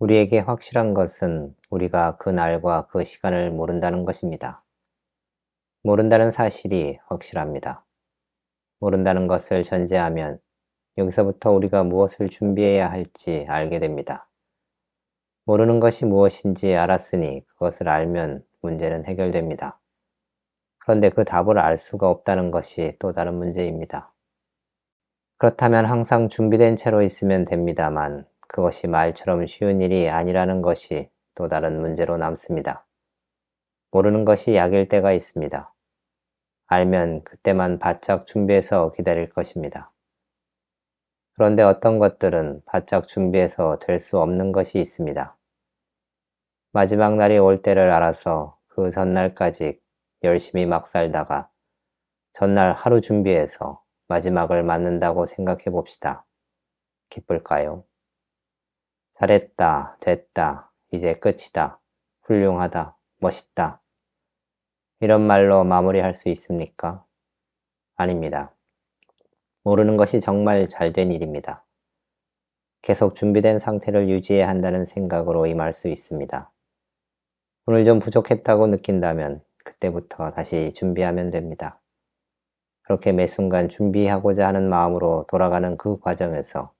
우리에게 확실한 것은 우리가 그 날과 그 시간을 모른다는 것입니다. 모른다는 사실이 확실합니다. 모른다는 것을 전제하면 여기서부터 우리가 무엇을 준비해야 할지 알게 됩니다. 모르는 것이 무엇인지 알았으니 그것을 알면 문제는 해결됩니다. 그런데 그 답을 알 수가 없다는 것이 또 다른 문제입니다. 그렇다면 항상 준비된 채로 있으면 됩니다만 그것이 말처럼 쉬운 일이 아니라는 것이 또 다른 문제로 남습니다. 모르는 것이 약일 때가 있습니다. 알면 그때만 바짝 준비해서 기다릴 것입니다. 그런데 어떤 것들은 바짝 준비해서 될 수 없는 것이 있습니다. 마지막 날이 올 때를 알아서 그 전날까지 열심히 막 살다가 전날 하루 준비해서 마지막을 맞는다고 생각해 봅시다. 기쁠까요? 잘했다, 됐다, 이제 끝이다, 훌륭하다, 멋있다. 이런 말로 마무리할 수 있습니까? 아닙니다. 모르는 것이 정말 잘된 일입니다. 계속 준비된 상태를 유지해야 한다는 생각으로 임할 수 있습니다. 오늘 좀 부족했다고 느낀다면 그때부터 다시 준비하면 됩니다. 그렇게 매 순간 준비하고자 하는 마음으로 돌아가는 그 과정에서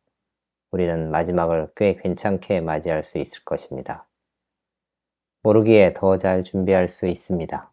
우리는 마지막을 꽤 괜찮게 맞이할 수 있을 것입니다. 모르기에 더 잘 준비할 수 있습니다.